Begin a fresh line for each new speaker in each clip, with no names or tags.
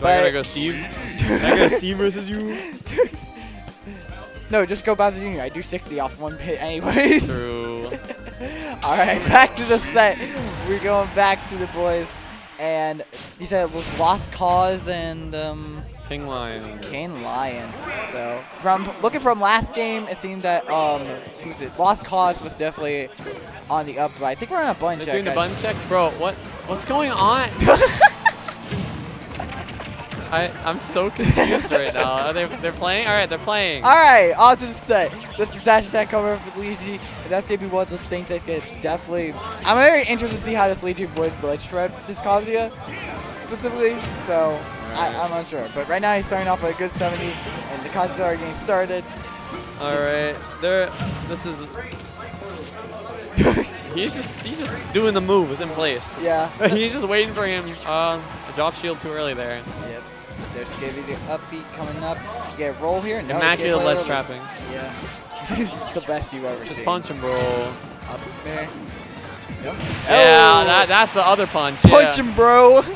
Do I gotta go Steve? I go Steve versus you?
No, just go Bowser Jr. I do 60 off one pit anyway.
True.
All right, back to the set. We're going back to the boys, and you said it was Lord Kaz and um,
King Lion.
Kane Lion. So from looking from last game, it seemed that um, who's it? Lord Kaz was definitely on the up. But I think we're on a button
They're
check.
doing the
I-
button check, bro. What? What's going on? I I'm so confused right now. Are they they're playing? All right, they're playing.
All right, on to the set. This is dash attack coming with Luigi, and that's gonna be one of the things that's gonna definitely. I'm very interested to see how this Luigi would ledge shred this Kazuya specifically. So I, I'm unsure, but right now he's starting off with a good 70, and the Kazuya are getting started.
All right, they're this is. He's just he's just doing the moves in place.
Yeah.
he's just waiting for him. Um, drop shield too early there.
There's gonna be the upbeat coming up. You get a roll here. No.
Immaculate ledge trapping.
Yeah. the best you've ever
Just
seen.
punch and roll.
Up there. Yep.
Yeah,
Oh.
that that's the other punch.
Punch
yeah.
him, bro.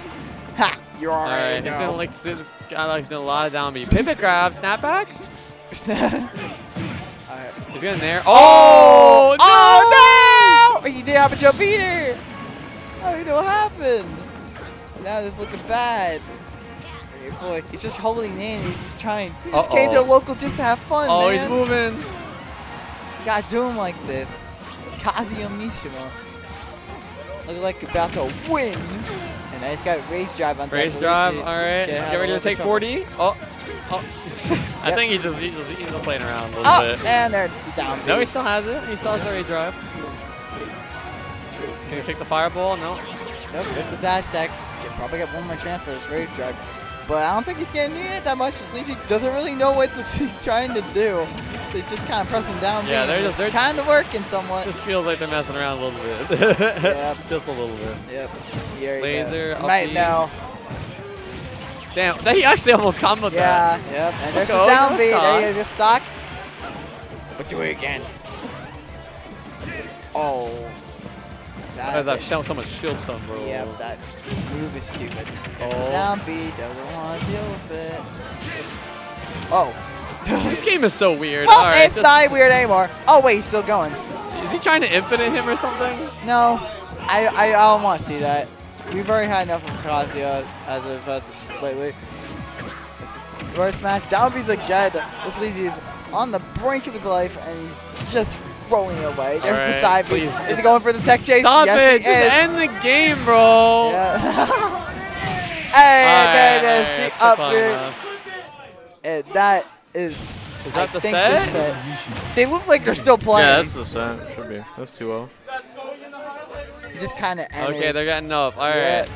Ha! You're alright.
right, he's gonna like this guy likes doing a lot of down B. Pivot grab, snapback.
Alright.
He's getting there. Oh,
oh, oh no! He did have a jump eater. Oh, you know what happened? Now it's looking bad. Boy, he's just holding in. He's just trying. He just came to a local just to have fun,
Oh,
man.
he's moving.
You gotta do him like this. Kazuya Mishima. Look like about to win. And now he's got rage drive on of
drive. All right,
Gonna have
get ready to take 40. Oh, oh. I
Yep.
think he just he's just he's just playing around a little
Oh,
bit.
and they're down.
No, he still has it. He still has the rage drive. Can he kick the fireball? No.
Nope, there's the dash attack. He'll probably get one more chance for his rage drive. But I don't think he's gonna need it that much. This Legion doesn't really know what this, he's trying to do. They're just kind of pressing down.
Yeah, they're just- they're-
it's kind of working somewhat.
Just feels like they're messing around a little bit.
Yep.
Just a little bit.
Yep. Here you
Laser,
go.
up
You might know.
Damn, that he actually almost comboed
Yeah.
that.
Yep. And
Let's
there's
go,
the down
go
B.
stock.
There you go. Stock. But do it again. Oh. That-
I've shown so much shield stun, bro.
Yep, that move is stupid. There's the
Oh.
down B, doesn't want to deal with it. Oh.
This game is so weird.
Oh,
All right,
it's not weird anymore. Oh, wait, he's still going.
Is he trying to infinite him or something?
No, I, I, I don't want to see that. We've already had enough of Kazuya as of as of lately. This smash. Down B's again. This leads you on the brink of his life, and he's just throwing away. There's the side B.
please,
Is he going for the tech chase?
Stop
yes,
it! Just
is.
end the game, bro.
Yeah. hey,
Alright,
there it is.
alright,
the up
long uh,
And that is.
Is that
I
the
think
set?
set. They look like they're still playing.
Yeah, that's the set. Should be. That's 2-0.
just kind of.
Okay, they're getting up. All right.
Yeah.